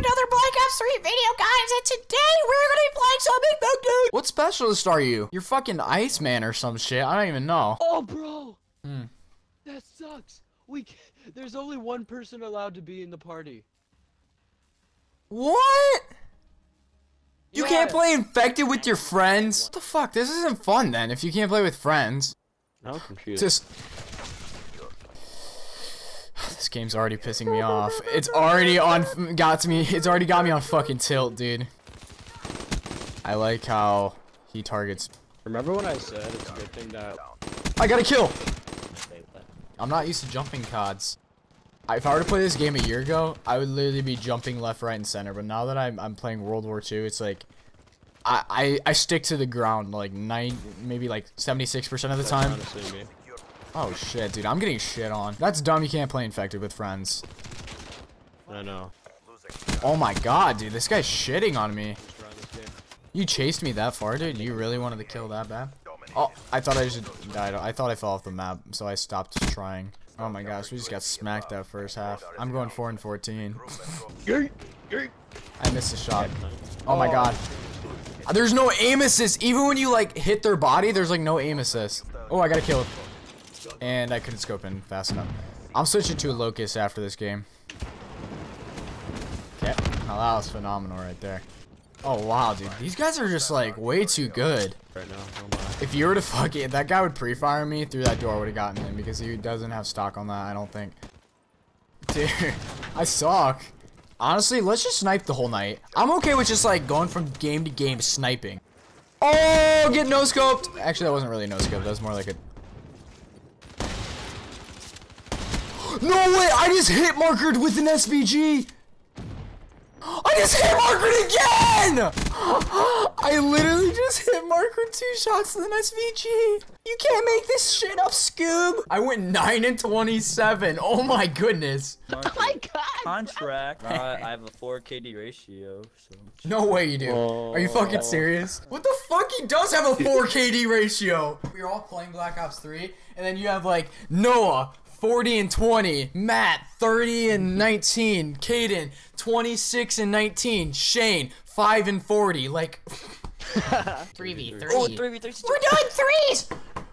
another Black Ops 3 video, guys, and today we're gonna be playing some Infected! What specialist are you? You're fucking Iceman or some shit, I don't even know. Oh, bro! Hmm. That sucks. We there's only one person allowed to be in the party. What? You can't play Infected with your friends? What the fuck? This isn't fun then, if you can't play with friends. No computer. Just... This game's already pissing me off. It's already on, got to me, it's already got me on fucking tilt, dude. I like how he targets Remember when I said it's a good thing that I got a kill. I'm not used to jumping cods. If I were to play this game a year ago, I would literally be jumping left, right, and center. But now that I'm, I'm playing World War II, it's like I, I I stick to the ground like nine, maybe like 76% of the time. Honestly me. Oh shit, dude, I'm getting shit on. That's dumb. You can't play infected with friends. I know. Oh my god, dude, this guy's shitting on me. Just run this game. You chased me that far, dude. You really wanted to kill that bad? Oh, I thought I just died. I thought I fell off the map, so I stopped trying. Oh my gosh, we just got smacked that first half. I'm going 4 and 14. Yeet, yeet. I missed a shot. Oh my god. There's no aim assist. Even when you like hit their body, there's like no aim assist. Oh, I got to kill. And I couldn't scope in fast enough. I'm switching to a Locus after this game. Okay. Oh, that was phenomenal right there. Oh wow, dude. These guys are just like way too good. Now. If you were to fuck it, that guy would pre-fire me through that door would have gotten him because he doesn't have stock on that, I don't think. Dude, I suck. Honestly, let's just snipe the whole night. I'm okay with just like going from game to game sniping. Oh, get no scoped. Actually, that wasn't really no scope. That was more like a. No way! I just hit markered with an SVG. I just hit markered again! I literally just hit marker two shots with an SVG. You can't make this shit up, Scoob. I went 9 and 27. Oh my goodness. Oh my god! Contract. Uh, I have a 4 KD ratio, so. No way you do. Are you fucking serious? What the fuck? He does have a 4 KD ratio. We were all playing Black Ops 3, and then you have like Noah. 40 and 20, Matt 30 and 19, Caden 26 and 19, Shane 5 and 40, like 3v3. Oh, 3v3. We're doing threes!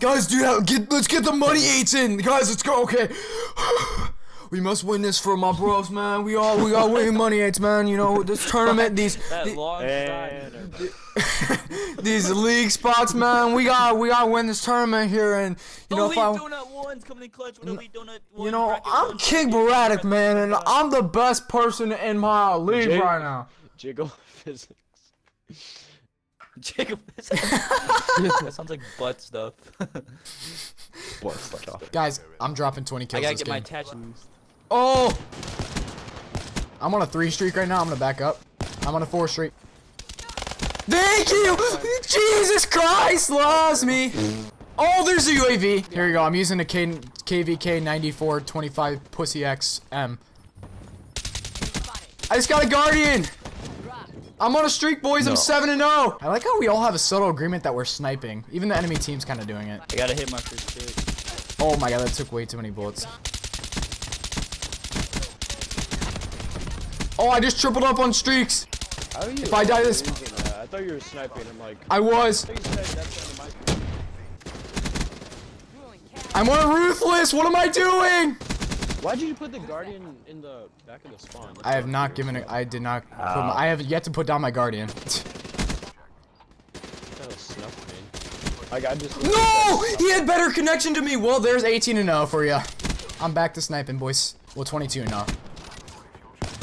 Guys, dude, uh, get, let's get the money eights in. Guys, let's go. Okay. We must win this for my bros, man. We all we got winning money eights, man. You know this tournament, these the- long And shot. these league spots, man. We got we got to win this tournament here, and you know if I, donut ones coming in clutch with elite donut. you know I'm. King Baratic, man, and I'm the best person in my league Jake- right now. jiggle physics. Jacob. that sounds like butt stuff. butt stuff. Guys, I'm dropping 20 I kills gotta this get my attachments. Oh! I'm on a three streak right now. I'm gonna back up. I'm on a four streak. Thank you! Jesus Christ loves me! Oh, there's a UAV. Here we go. I'm using a K KVK 9425 Pussy XM. I just got a Guardian! I'm on a streak, boys. I'm 7 and 0. I like how we all have a subtle agreement that we're sniping. Even the enemy team's kind of doing it. I gotta hit my first hit. Oh my god, that took way too many bullets. Oh, I just tripled up on streaks. How are you If I die this- that? Uh, I thought you were sniping. I'm like. I was. I thought you said that's not my- I'm on a ruthless. What am I doing? Why did you put the guardian in the back of the spawn? I have not given it. I did not. Put my, I have yet to put down my guardian. That was. Like just. no, he had better connection to me. Well, there's 18 and 0 for you. I'm back to sniping, boys. Well, 22 and 0.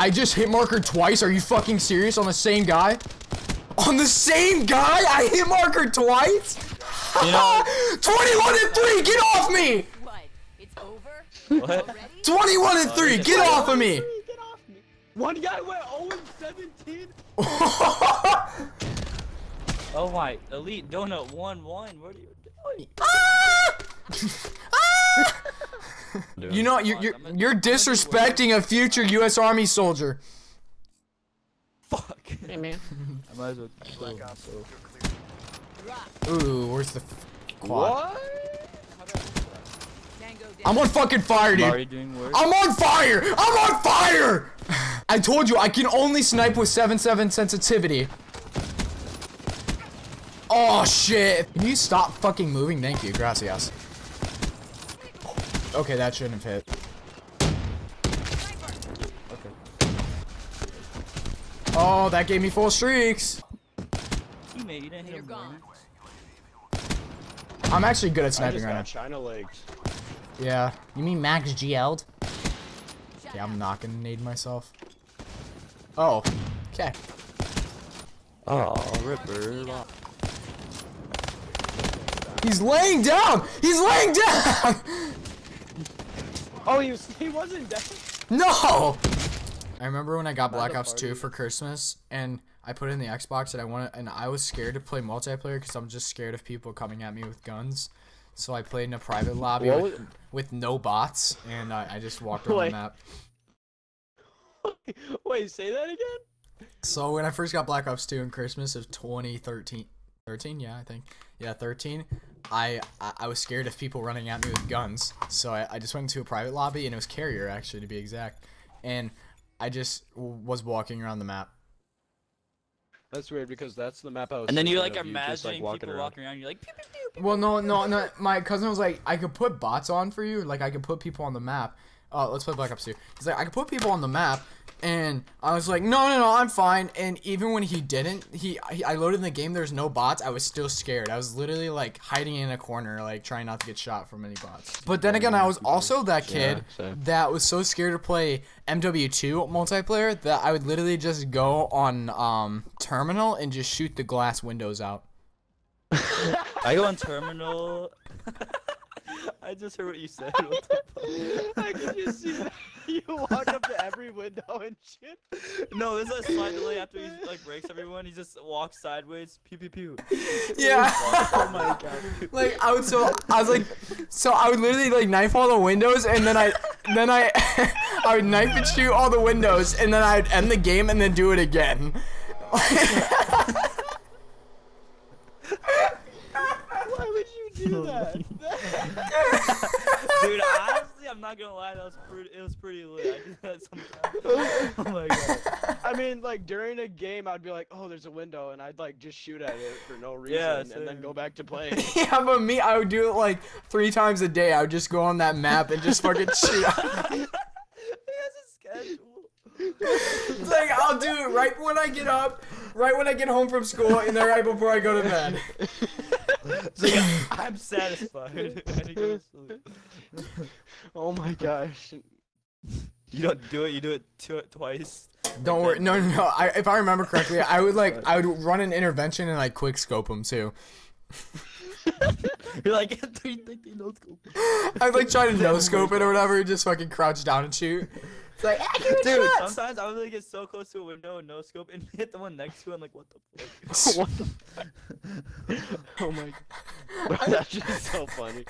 I just hit marker twice. Are you fucking serious? On the same guy? On the same guy? I hit marker twice? You know- 21 and 3. Get off me. What? It's over? What? 21 and 3. Get off of me. Get off me. One guy went 0 and 17. Oh my, elite donut one one. What are you doing? You know, you're, you're, you're disrespecting a future U.S. Army soldier. Fuck. Hey man. I might as well kill myself. Ooh, where's the f- quad? What? I'm on fucking fire, dude. Already doing work. I'm on fire! I'm on fire! I told you I can only snipe with 7-7 sensitivity. Oh shit! Can you stop fucking moving? Thank you, gracias. Okay, that shouldn't have hit. Okay. Oh, that gave me full streaks. Teammate, you didn't hit You're gone. I'm actually good at sniping right now. China legs. Yeah. You mean Max GL'd? Okay, I'm not gonna nade myself. Oh. Okay. Oh, Ripper. He's laying down! He's laying down! Oh, he was he wasn't dead. No! I remember when I got Black Ops 2 for Christmas and I put it in the Xbox and I wanted and I was scared to play multiplayer because I'm just scared of people coming at me with guns. So I played in a private lobby with, with no bots and I, I just walked around Wait. the map. Wait, say that again? So when I first got Black Ops 2 in Christmas of 2013, 13, yeah, I think, yeah, 13, I, I I was scared of people running at me with guns. So I, I just went into a private lobby and it was Carrier actually to be exact, and I just w- was walking around the map. That's weird because that's the map I was. And then you like thinking of, you just, imagining walking people around. walking around. You're like, pew, pew, pew, pew. Well, no, no, no. My cousin was like, I could put bots on for you. Like I could put people on the map. Uh, let's play Black Ops 2. He's like, I could put people on the map, and I was like, no, no, no, I'm fine. And even when he didn't, he, he I loaded in the game. There's no bots. I was still scared. I was literally like hiding in a corner, like trying not to get shot from any bots. But then again, I was also that kid same. that was so scared to play MW2 multiplayer that I would literally just go on um terminal and just shoot the glass windows out. I go on terminal. I just heard what you said. What the fuck? I can just see you walk up to every window and shit. No, there's a slide delay after he like breaks everyone. He just walks sideways. Pew pew pew. Yeah. oh my god. like I would so I was like so I would literally like knife all the windows and then I then I I would knife and shoot all the windows and then I'd end the game and then do it again. Why would you do that? Dude, honestly, I'm not gonna lie. That was pretty. It was pretty lit. I do that sometimes. oh my god. I mean, like during a game, I'd be like, "Oh, there's a window," and I'd like just shoot at it for no reason, Yeah, and then go back to playing. yeah, but me I would do it like three times a day. I would just go on that map and just fucking shoot. he has a schedule. It's like I'll do it right when I get up, right when I get home from school, and then right before I go to bed. So yeah, I'm satisfied. and he goes to sleep. oh my gosh. You don't do it. You do it tw- twice. Don't worry. No, no, no. I, if I remember correctly, I would like I would run an intervention and like quick scope them too. You're like three thirty no scope. I'd like try to no scope it or whatever, just fucking crouch down and shoot. It's like ah, accurate Dude, shots. sometimes I would really get so close to a window and no scope and hit the one next to it. I'm like, what the fuck? what the? oh my. God. That's just so funny.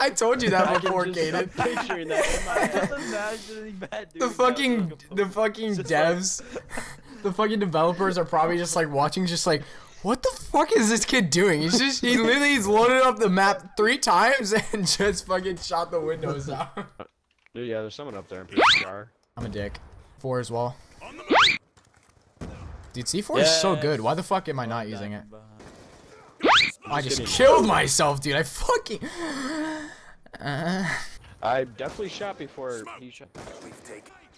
I told you that can before, just- Kaden. I'm picturing that in my head. just imagining that dude. The fucking like, the fucking Just like- devs, the fucking developers are probably just like watching, just like, what the fuck is this kid doing? He's just he literally he's loaded up the map three times and just fucking shot the windows out. Dude, yeah, there's someone up there in PR. I'm a dick. Four as well. Dude, C4 is so good. Why the fuck am I not using it? I just killed myself, dude. I fucking. Uh, I definitely shot before he shot.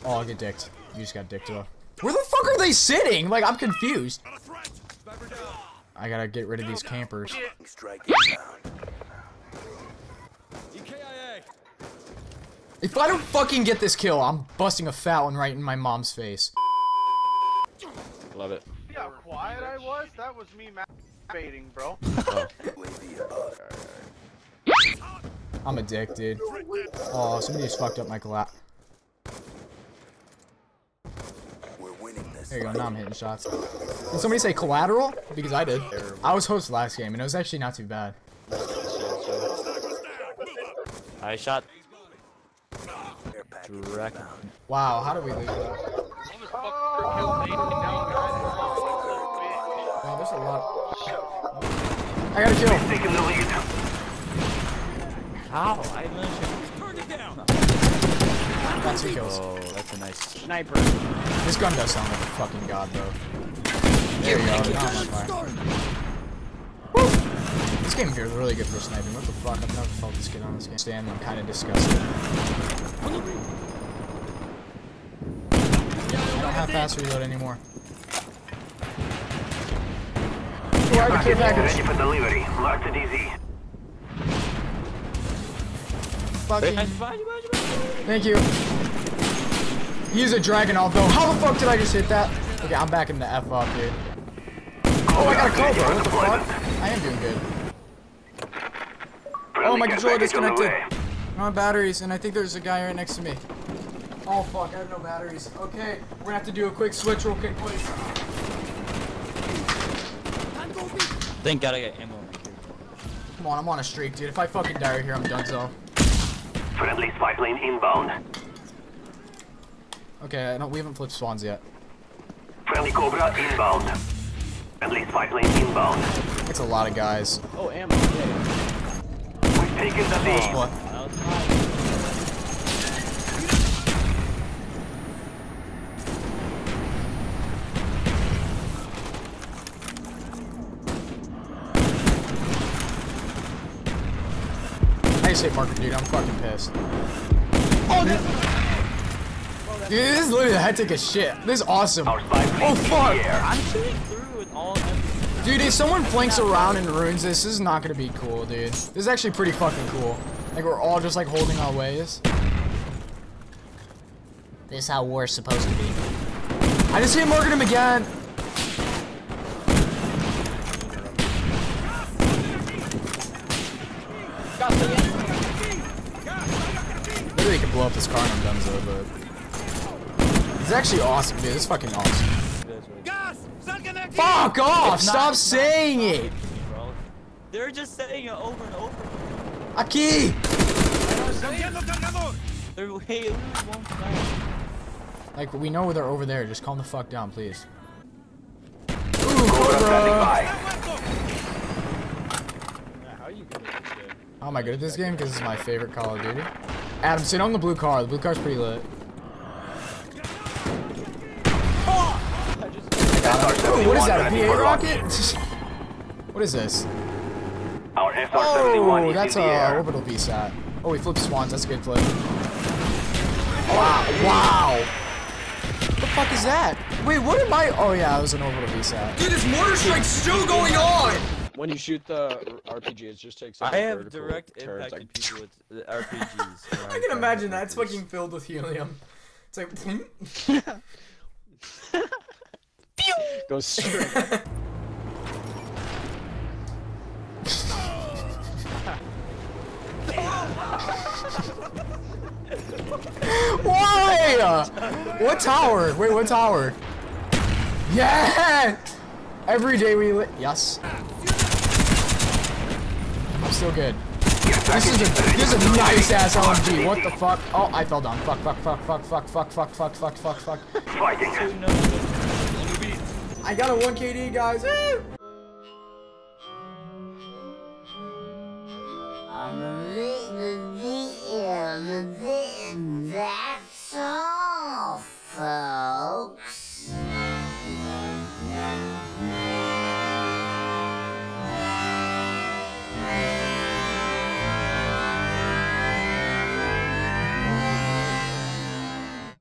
oh, I'll get dicked. You just got dicked though. Where the fuck are they sitting? Like, I'm confused. I gotta get rid of these campers. If I don't fucking get this kill, I'm busting a fat one right in my mom's face. Love it. See how quiet I was? That was me masturbating, bro. Oh. I'm addicted. Oh, somebody just fucked up my collab. There you go, now I'm hitting shots. Did somebody say collateral? Because I did. I was host last game, and it was actually not too bad. I shot. Direct. Wow, how did we lose that? Wow, there's a lot. I got a kill. How? I managed Got two kills. Oh, that's a nice. Sniper. This gun does sound like a fucking god, though. There you go. This game here is really good for sniping. What the fuck? I've never felt this good on this game. Stand, I'm kind of disgusted. I don't have fast reload anymore. Oh, I have a care package. for delivery. Mark the DZ. Fucking. Thank you. He's a dragon off though. How the fuck did I just hit that? Okay, I'm back in the F up, dude. Oh, I got a cobra. What the fuck? I am doing good. Oh, my controller disconnected. i No batteries, and I think there's a guy right next to me. Oh fuck, I have no batteries. Okay, we're gonna have to do a quick switch real quick, please. Thank God I got ammo. Come on, I'm on a streak, dude. If I fucking die right here, I'm done so. Friendly spy plane inbound. Okay, I don't, we haven't flipped spawns yet. Friendly Cobra inbound. Friendly spy plane inbound. It's a lot of guys. Oh, ammo. Yeah. We've taken the lead. Split. That was. I just hit marker, dude. I'm fucking pissed. Oh, Dude, this is literally I take a shit. This is awesome. Our spy plane Oh fuck! air. I'm shooting through with all everything. Dude, if someone flanks around and ruins this, this is not gonna be cool, dude. This is actually pretty fucking cool. Like we're all just like holding our ways. This is how war's supposed to be. I just hit Morgan him again. Literally could blow up this car and I'm done so, but it's actually awesome, dude. It's fucking awesome. Fuck off! It's not- Stop saying not it. bro. They're just saying it over and over. Aki! They're way literally won't stop. Like we know they're over there. Just calm the fuck down, please. Ooh, Cobra standing Cobra. by. Yeah, how are you good at this game? How am I good at this game? Because it's my favorite Call of Duty. Adam, sit on the blue car. The blue car's pretty lit. I just Ooh, what is that? A ready BA for rocket? what is this? Our SR-71 Oh, is that's in a air. orbital VSAT. Oh, we flipped spawns. That's a good flip. Wow! Wow! What the fuck is that? Wait, what am I? Oh yeah, it was an orbital VSAT. Dude, this mortar strike's still going on. when you shoot the r- RPG, it just takes. I like, have vertical direct impact like, people with RPGs. I can imagine that. It's fucking filled with helium. It's like. goes straight. Why? What tower? Wait, what tower? Yeah! Every day we li- yes. I'm still good. This is a this is a nice ass LMG. What the fuck? Oh, I fell down. Fuck, fuck, fuck, fuck, fuck, fuck, fuck, fuck, fuck, fuck, fuck. Fighting. I got a 1 KD, guys. Woo!